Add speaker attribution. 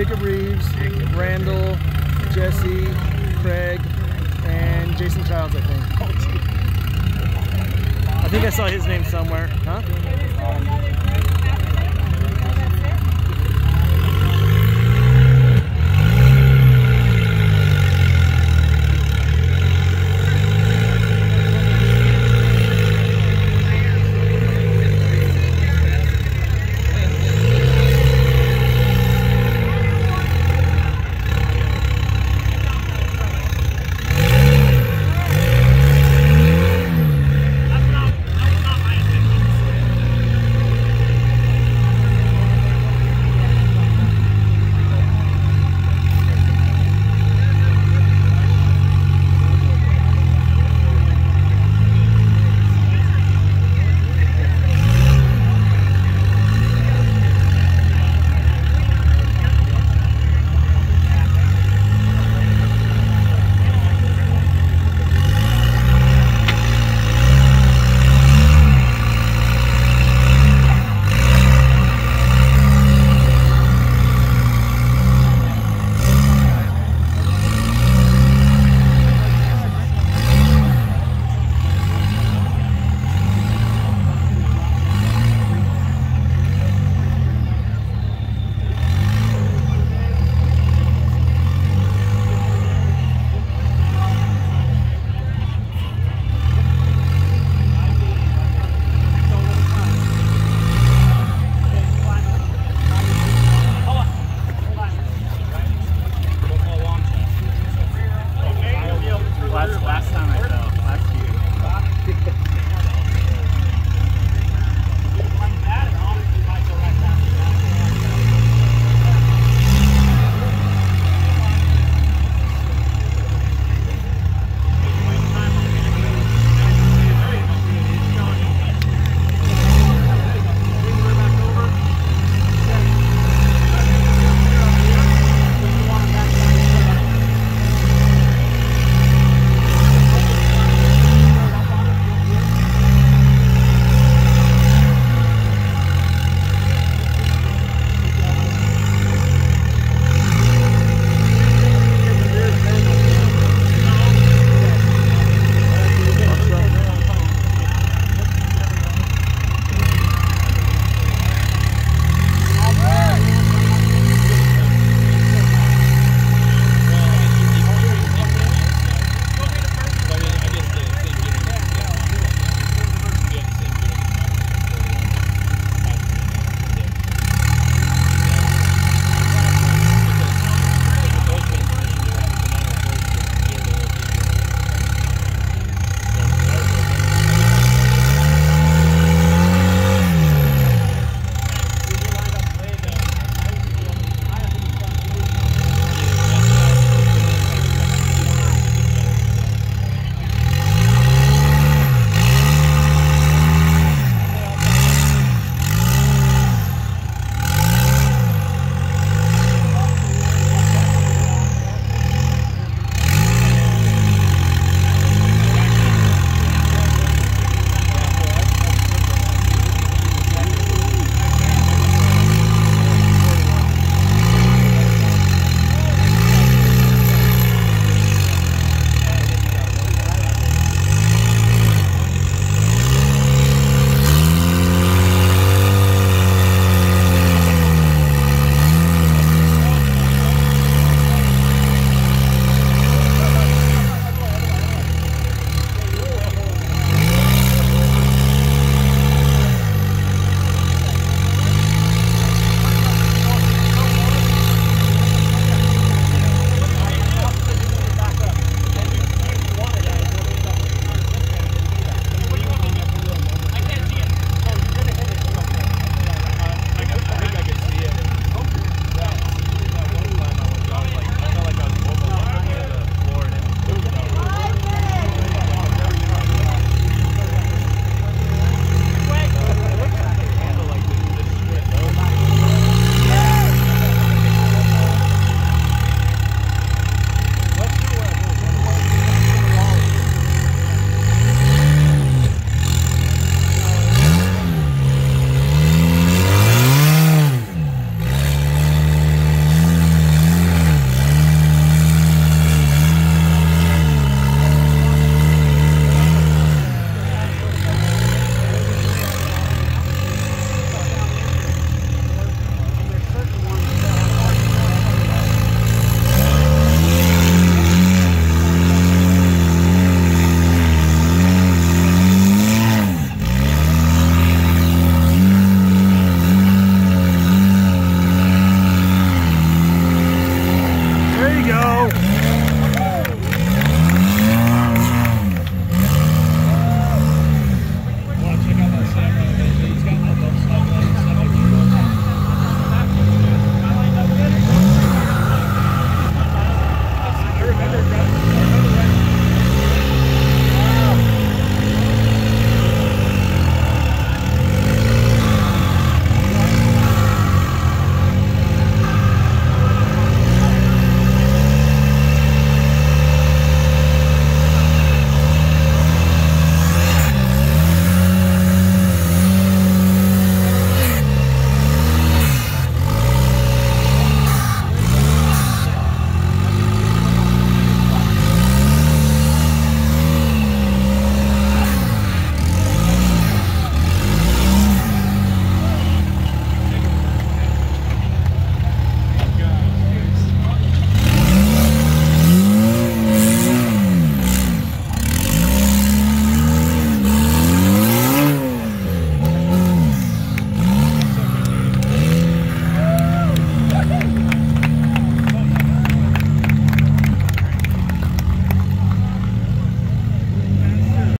Speaker 1: Jacob Reeves, Randall, Jesse, Craig, and Jason Childs, I think. I think I saw his name somewhere. Huh?